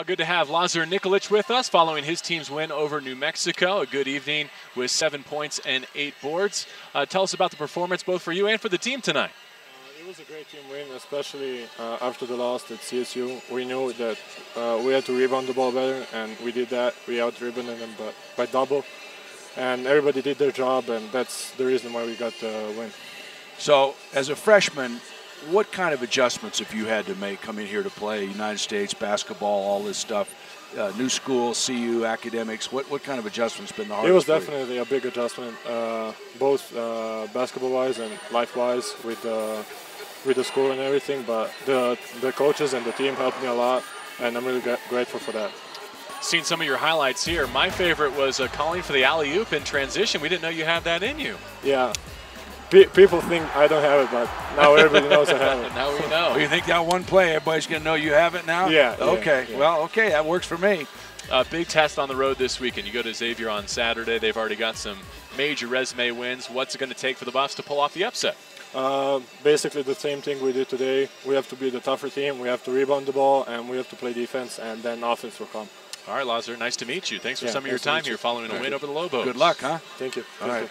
Uh, good to have Lazar Nikolic with us following his team's win over New Mexico. A good evening with seven points and eight boards. Uh, tell us about the performance both for you and for the team tonight. Uh, it was a great team win, especially uh, after the loss at CSU. We knew that uh, we had to rebound the ball better, and we did that. We out rebounded them by, by double, and everybody did their job, and that's the reason why we got the win. So, as a freshman, what kind of adjustments have you had to make coming here to play United States basketball, all this stuff? Uh, new school, CU, academics. What what kind of adjustments been the hardest? It was definitely a big adjustment, uh, both uh, basketball-wise and life-wise, with the with the school and everything. But the the coaches and the team helped me a lot, and I'm really grateful for that. Seen some of your highlights here. My favorite was uh, calling for the alley oop in transition. We didn't know you had that in you. Yeah, people think I don't have it, but now everybody knows I have it. now we know. Oh, you think that one play, everybody's going to know you have it now? Yeah. Okay. Yeah, yeah. Well, okay, that works for me. Uh, big test on the road this weekend. You go to Xavier on Saturday. They've already got some major resume wins. What's it going to take for the Buffs to pull off the upset? Uh, basically the same thing we did today. We have to be the tougher team. We have to rebound the ball, and we have to play defense, and then offense will come. All right, Lazar, nice to meet you. Thanks for Yeah, some of your nice to time meet here you. following a win over the Lobos. Good luck, huh? Thank you. All Thank right. you.